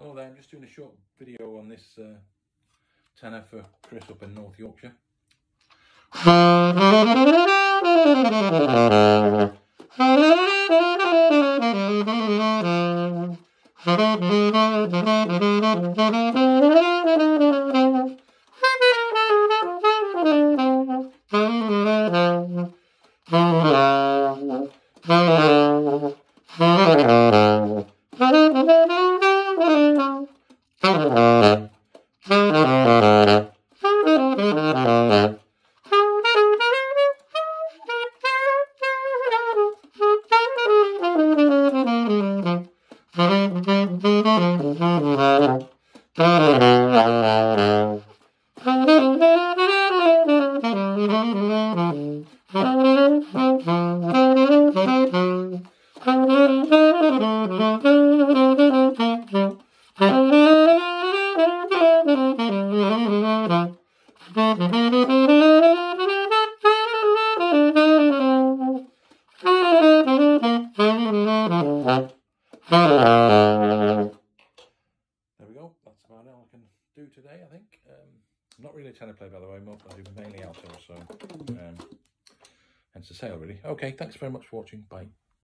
Hello there, I'm just doing a short video on this uh, tenor for Chris up in North Yorkshire. Thank there we go. That's about all I can do today, I think. Um, I'm not really a tenor player, by the way. I do mainly alto, so um, hence the sale, really. Okay, thanks very much for watching. Bye.